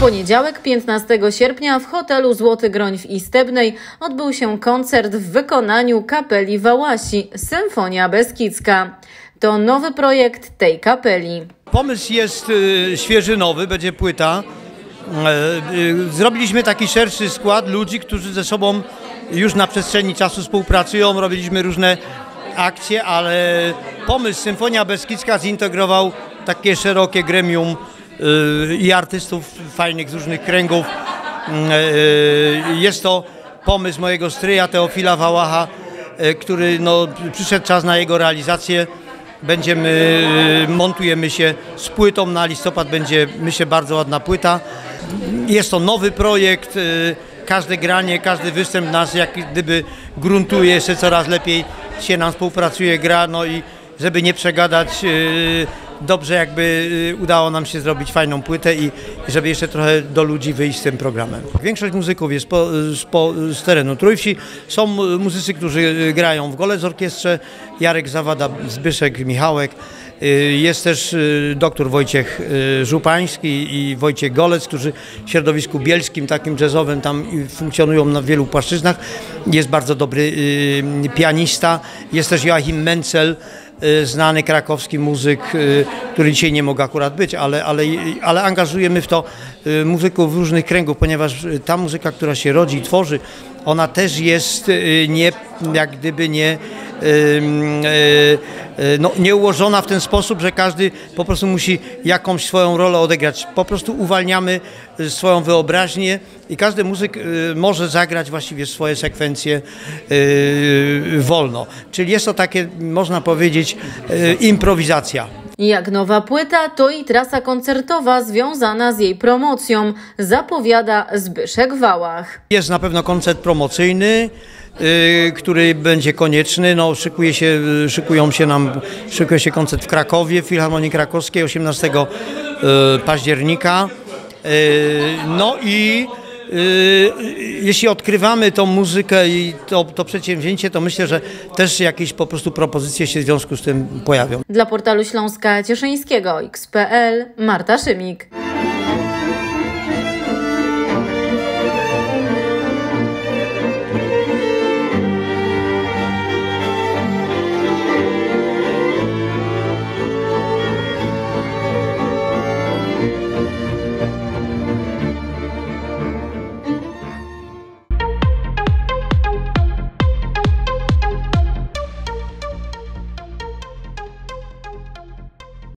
poniedziałek 15 sierpnia w hotelu Złoty Groń w Istebnej odbył się koncert w wykonaniu kapeli Wałasi Symfonia Beskidzka. To nowy projekt tej kapeli. Pomysł jest y, świeży, nowy, będzie płyta. E, y, Zrobiliśmy taki szerszy skład ludzi, którzy ze sobą już na przestrzeni czasu współpracują. Robiliśmy różne akcje, ale pomysł Symfonia Beskidzka zintegrował takie szerokie gremium i artystów fajnych z różnych kręgów. Mm, e, Jest to pomysł mojego stryja Teofila Wałacha, e, który no, przyszedł czas na jego realizację. Będziemy, y, montujemy się z płytą na listopad, będzie myślę bardzo ładna płyta. Jest to nowy projekt, y, każde granie, każdy występ nas jak gdyby gruntuje się coraz lepiej, się nam współpracuje, gra, no i żeby nie przegadać, y, dobrze jakby y, udało nam się zrobić fajną płytę i żeby jeszcze trochę do ludzi wyjść z tym programem. Większość muzyków jest po, z, po, z terenu Trójwsi. Są y, muzycy, którzy y, grają w Golec Orkiestrze, Jarek Zawada, Zbyszek, Michałek. Y, Jest też y, doktor Wojciech y, Żupański i Wojciech Golec, którzy w środowisku bielskim, takim jazzowym, tam funkcjonują na wielu płaszczyznach. Jest bardzo dobry pianista. Jest też Joachim Mencel, znany krakowski muzyk, który dzisiaj nie mógł akurat być, ale, ale, ale angażujemy w to muzyków różnych kręgów, ponieważ ta muzyka, która się rodzi i tworzy, ona też jest nie, jak gdyby nie, no, nie ułożona w ten sposób, że każdy po prostu musi jakąś swoją rolę odegrać. Po prostu uwalniamy y, swoją wyobraźnię i każdy muzyk y, może zagrać właściwie swoje sekwencje wolno. Czyli jest to takie, można powiedzieć, improwizacja. Jak nowa płyta, to i trasa koncertowa związana z jej promocją, zapowiada Zbyszek Wałach. Jest na pewno koncert promocyjny, który będzie konieczny. No, szykuje się, y, szykują się nam, szykuje się koncert w Krakowie, w Filharmonii Krakowskiej 18 y, października. Y, No i y, jeśli odkrywamy tą muzykę i to, to przedsięwzięcie, to myślę, że też jakieś po prostu propozycje się w związku z tym pojawią. Dla portalu Śląska Cieszyńskiego XPL Marta Szymik.